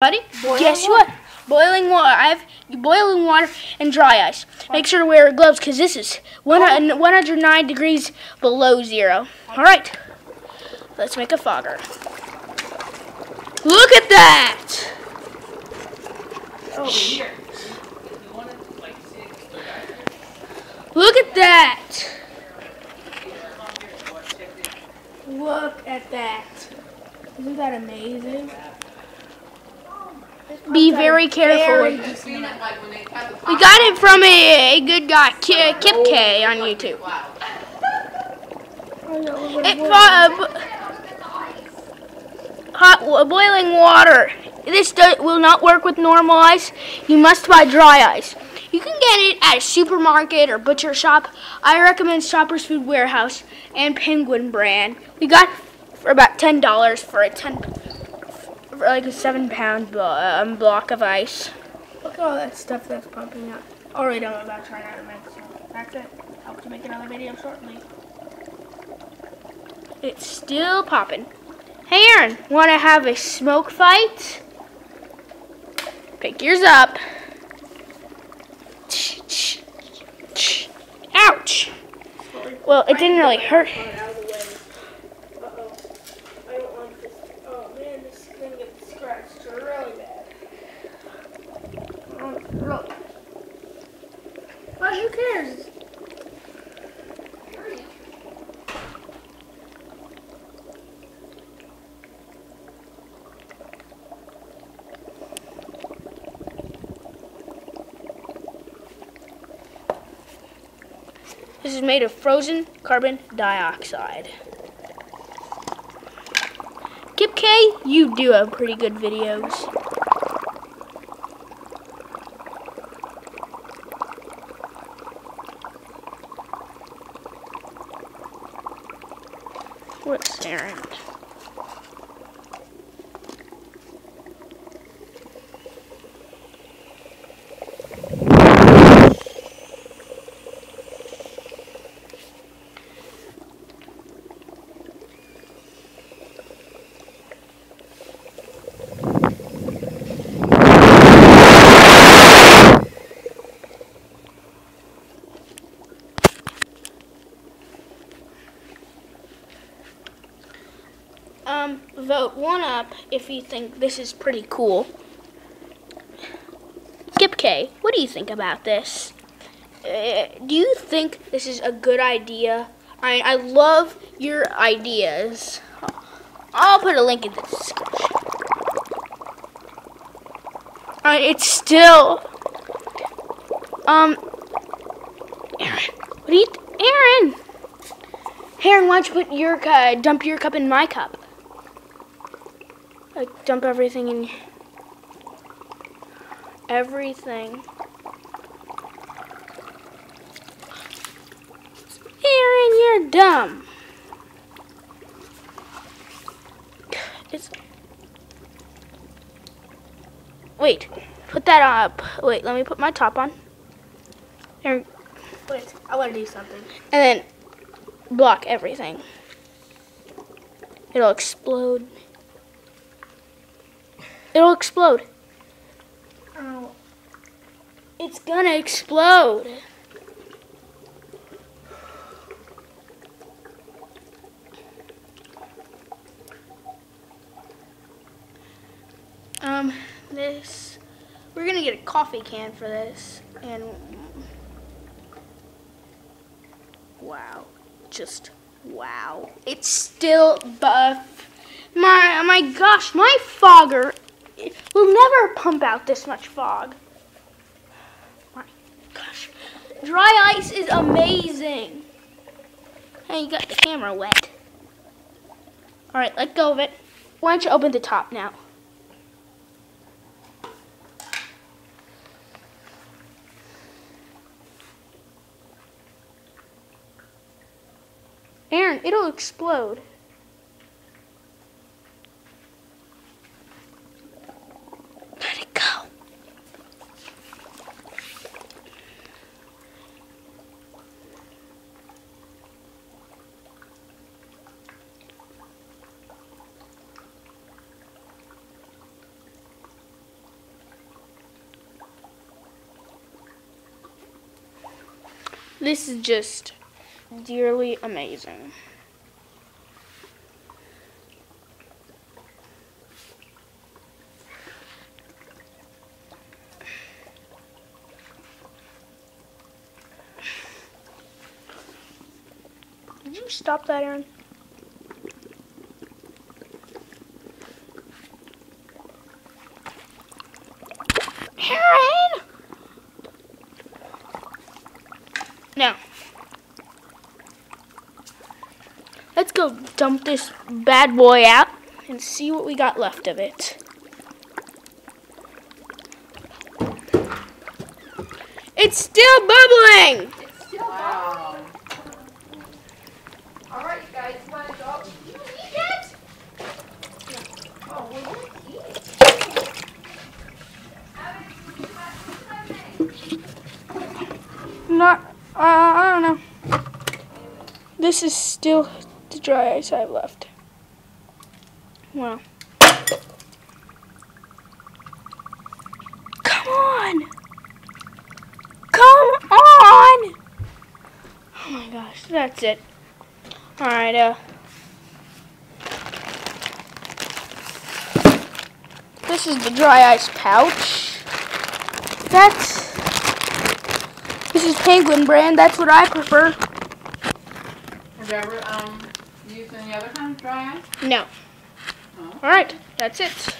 Buddy, Boiling guess water. what? Boiling water. I have boiling water and dry ice. Make sure to wear gloves because this is uh, 109 degrees below zero. All right, let's make a fogger. Look at that! Oh. Look at that! Look at that. Isn't that amazing? Be very careful. We got it from a, a good guy, Ki- Kip Kay, on YouTube. It, uh, hot boiling water. This do, will not work with normal ice. You must buy dry ice. You can get it at a supermarket or butcher shop. I recommend Shoppers Food Warehouse and Penguin brand. We got for about ten dollars for a ten, like a seven pound blo- um, block of ice. Look at all that stuff that's pumping up. Alright, I'm about to try out to make some. That's it. Hope to make another video shortly. It's still popping. Hey Aaron, want to have a smoke fight? Pick yours up. Ouch. Well, it didn't really hurt. out of the way. Uh-oh. I don't want this. Oh man, this thing gets scratched really bad. Oh, really. But who cares? This is made of frozen carbon dioxide. Kip Kay, you do have pretty good videos. What's Aaron? Um, vote one up if you think this is pretty cool. Skip K, what do you think about this? Uh, do you think this is a good idea? I, I love your ideas. I'll put a link in the description. Uh, it's still. Um. Aaron, what do you. Aaron! Aaron, why don't you put your uh, dump your cup in my cup? Like dump everything in everything. Aaron, you're dumb. It's Wait, put that up. Wait, let me put my top on. Aaron, Wait, I want to do something. and then block everything. It'll explode. It'll explode. It's gonna explode. Um, this, we're gonna get a coffee can for this, and wow, just wow. It's still buff. My, my gosh, my fogger will never pump out this much fog. My gosh. Dry ice is amazing. Hey, you got the camera wet. Alright, let go of it. Why don't you open the top now? Aaron, it'll explode. This is just dearly amazing. Did you stop that, Aaron? Aaron! Now, let's go dump this bad boy out and see what we got left of it. It's still bubbling! It's still wow. All right, guys, you want to go? You want to eat it? Oh, well, you eat it. Not, uh, I don't know. This is still dry ice I have left. Wow. Come on! Come on! Oh my gosh, that's it. Alright, uh. This is the dry ice pouch. That's. This is Penguin brand. That's what I prefer. Have you ever um, used any other kind of dry ice? No. Oh. No. Alright, that's it.